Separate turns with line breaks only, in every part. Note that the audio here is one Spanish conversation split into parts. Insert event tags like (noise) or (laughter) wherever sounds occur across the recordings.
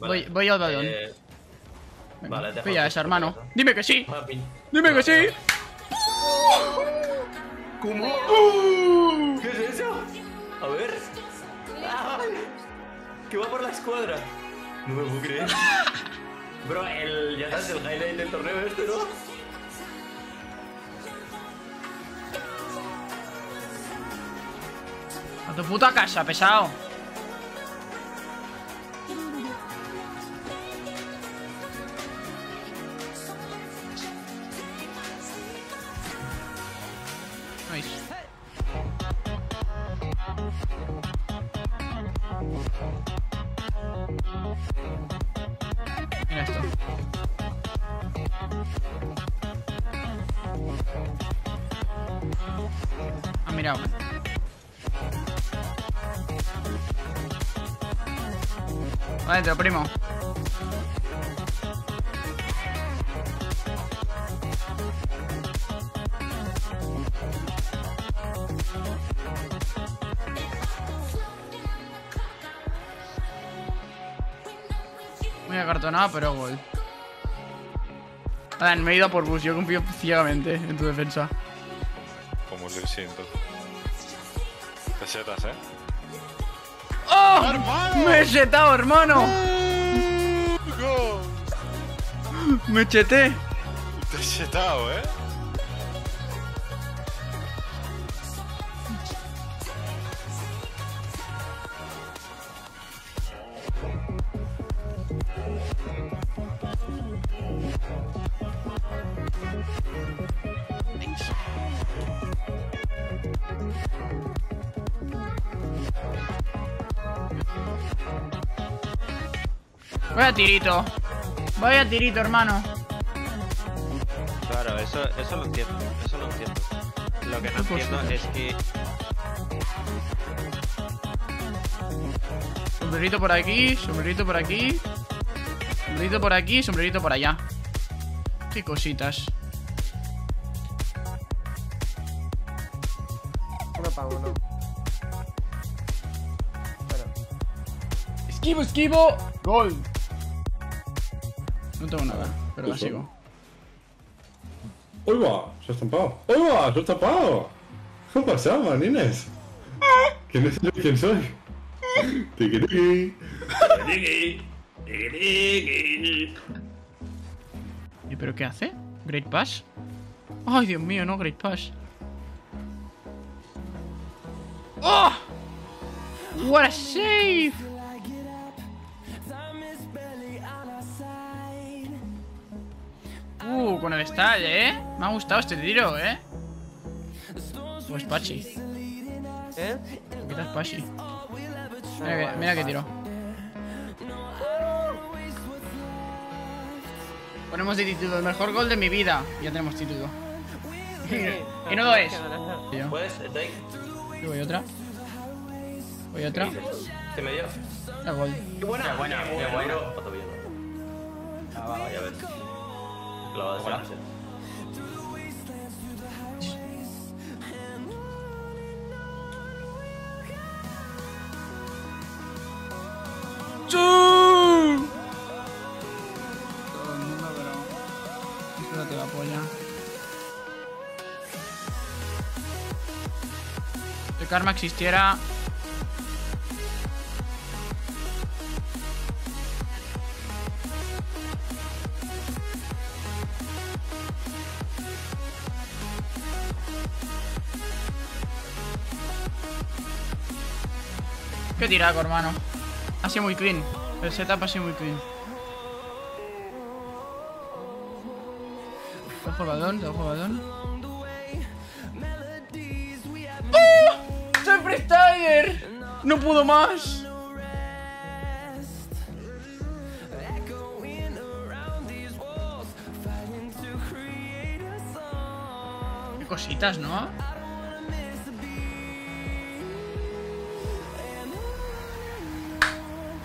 Voy, voy al balón.
Eh, vale, deja
pilla esa, hermano. Dime que sí. Dime que sí.
¿Cómo? ¿Qué es eso? A ver. Que va por la escuadra. No me puedo creer. (laughs) Bro, el, ya sabes, el highlight del torneo este, ¿no?
A tu puta casa, pesado. Mira. Adentro, primo. Muy acartonado, pero gol. Alan, me he ido por bus. Yo confío ciegamente en tu defensa.
Como lo siento. Pesetas, eh.
¡Oh! ¡Me he setado, hermano! ¡Me cheté!
Te he setado, eh.
Vaya tirito. Vaya tirito, hermano.
Claro, eso, eso lo entiendo, eso lo entiendo. Lo que no entiendo es que
Sombrerito por aquí, sombrerito por aquí. Sombrerito por aquí, sombrerito por allá. Qué cositas.
Uno para uno. Bueno,
Esquivo, esquivo. Gol. No tengo nada, pero la sigo.
¡Uy, va! ¡Se ha estampado! ¡Uy, va! ¡Se ha estampado! ¿Qué ha pasado, manines? ¿Quién es yo? ¿Quién soy? Tiki tiki.
Tiki, tiki, tiki.
¿Y pero qué hace? ¿Great Pass? Ay, Dios mío, no, Great Pass. ¡Oh! ¡What a save! Con el style, ¿eh? Me ha gustado este tiro, ¿eh? Pues Pachi.
¿eh?
Quitas Pachi. Mira que, mira que tiro. Ponemos de título el mejor gol de mi vida. Ya tenemos título. (laughs) y no lo es.
¿Puedes? Take.
Yo voy otra. Voy otra.
¿Te me dio?
Ya gol.
¡Qué buena! ¡Qué buena! ¡Qué buena! Ah, va, ya ves. Clavado de clase.
Todo el mundo, pero. Espérate la polla. Si el karma existiera. Qué tiraco, hermano. Ha sido muy clean. El setup ha sido muy clean. El balón, el balón. ¡Oh! ¡Soy freestyler! ¡No puedo más! Qué cositas, ¿no?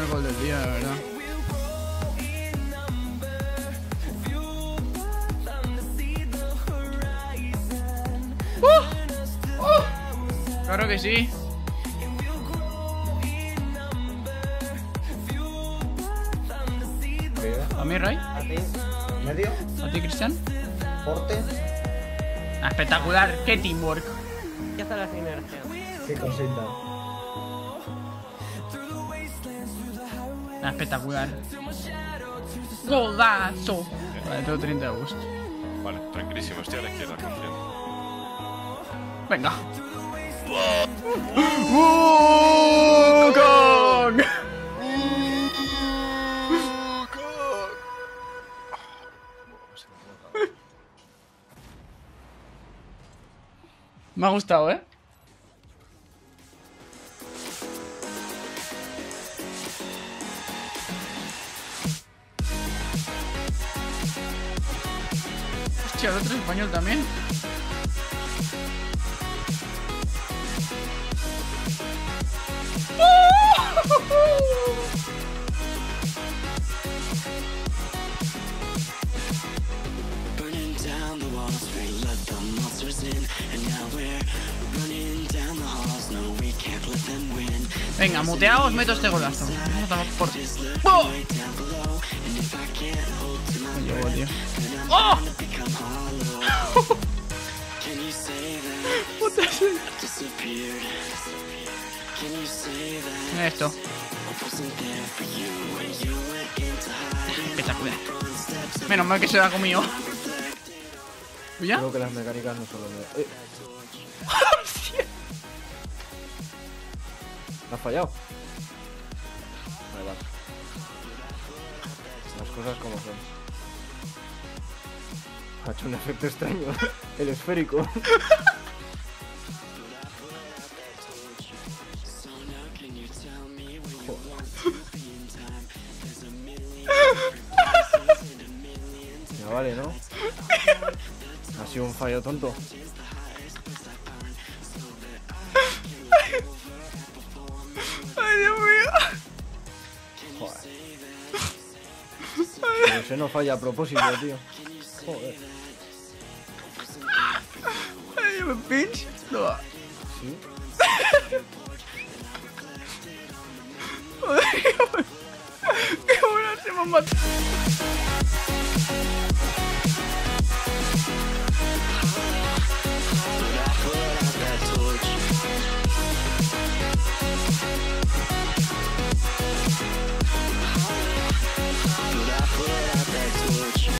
primer gol del día, la verdad. ¡Uh! ¡Uh! Claro que sí. ¿A mí, Ray?
A ti. Medio.
¿A ti, Cristian?
Porte.
Ah, espectacular. ¡Qué teamwork!
Ya está la sinergia. Qué cosita.
Espectacular. Golazo. Vale, tengo 30 de gusto.
Vale, tranquilísimo, estoy a la izquierda, confiando.
Venga. ¡Wukong! Me ha gustado, ¿eh?
Let them win.
Venga, muteaos, meto este golazo. Vamos por... ¡Oh!
way down below, and if I can't hold to my
Me llevo, tío. ¡Oh! Esto. Espectacular. Menos mal que se la ha comido. ¿Ya?
Creo que las mecánicas no solo me. ¡Eh! (laughs) ¿Me has fallado? Vale, vale. Las cosas como son. Ha hecho un efecto extraño. El esférico. Ya vale, ¿no? Ha sido un fallo tonto.
Ay, Dios mío.
Joder. Pero ese no falla a propósito, tío. Joder.
Ay, me pinch. No va.
Sí.
Joder, qué bueno. Qué